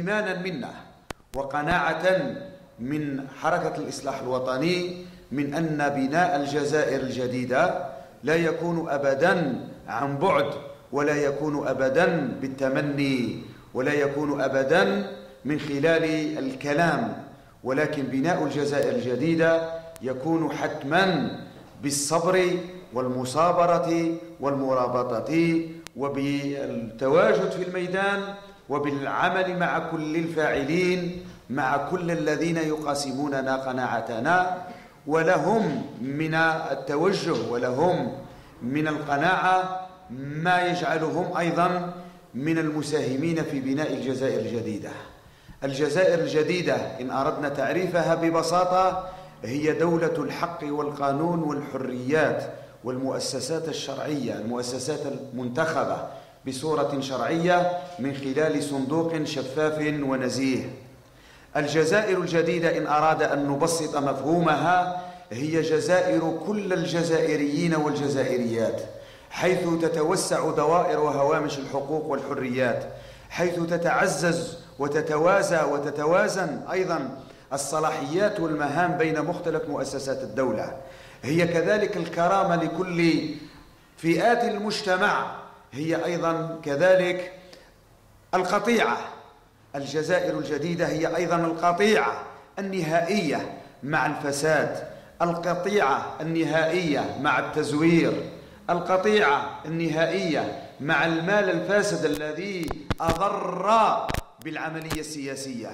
إيمانا منا وقناعة من حركة الإصلاح الوطني من أن بناء الجزائر الجديدة لا يكون أبدا عن بعد ولا يكون أبدا بالتمني ولا يكون أبدا من خلال الكلام. ولكن بناء الجزائر الجديدة يكون حتما بالصبر والمصابرة والمرابطة وبالتواجد في الميدان وبالعمل مع كل الفاعلين مع كل الذين يقاسموننا قناعتنا ولهم من التوجه ولهم من القناعة ما يجعلهم أيضا من المساهمين في بناء الجزائر الجديدة. الجزائر الجديدة إن أردنا تعريفها ببساطة هي دولة الحق والقانون والحريات والمؤسسات الشرعية المؤسسات المنتخبة. بصورة شرعية من خلال صندوق شفاف ونزيه. الجزائر الجديدة إن أراد أن نبسط مفهومها هي جزائر كل الجزائريين والجزائريات حيث تتوسع دوائر وهوامش الحقوق والحريات حيث تتعزز وتتوازى وتتوازن أيضا الصلاحيات والمهام بين مختلف مؤسسات الدولة. هي كذلك الكرامة لكل فئات المجتمع هي أيضا كذلك القطيعة. الجزائر الجديدة هي أيضا القطيعة النهائية مع الفساد. القطيعة النهائية مع التزوير. القطيعة النهائية مع المال الفاسد الذي أضر بالعملية السياسية.